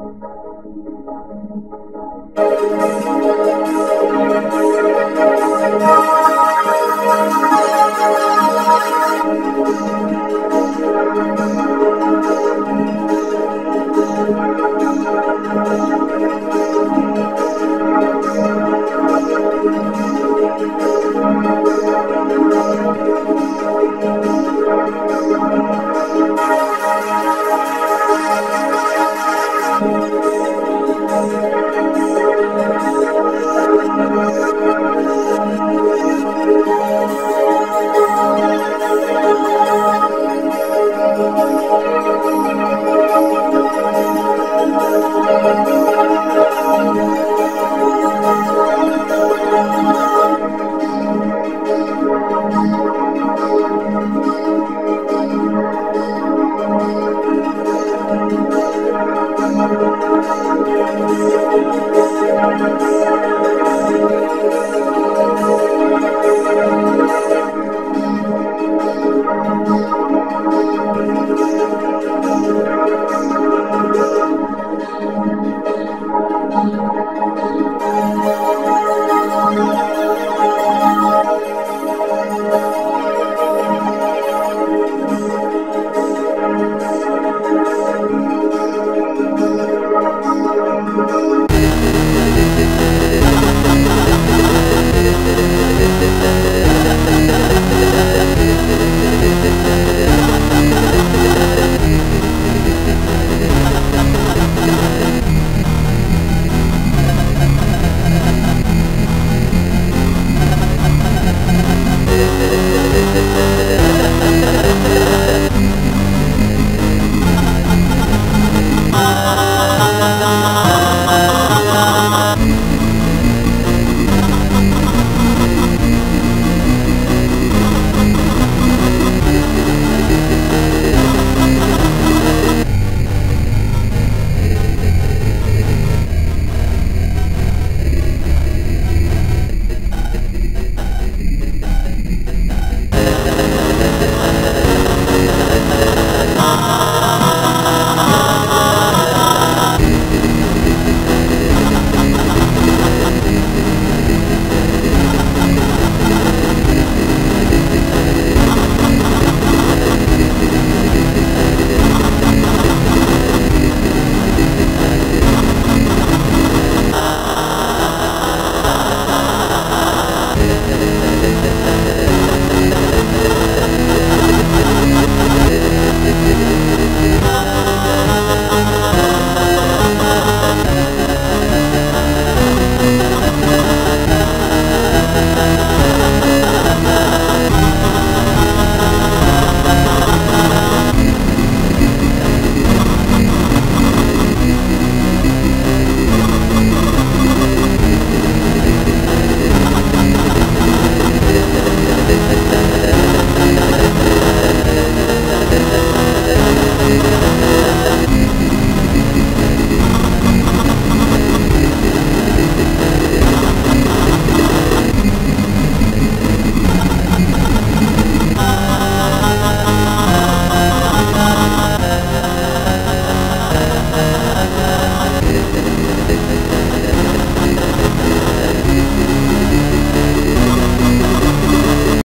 Música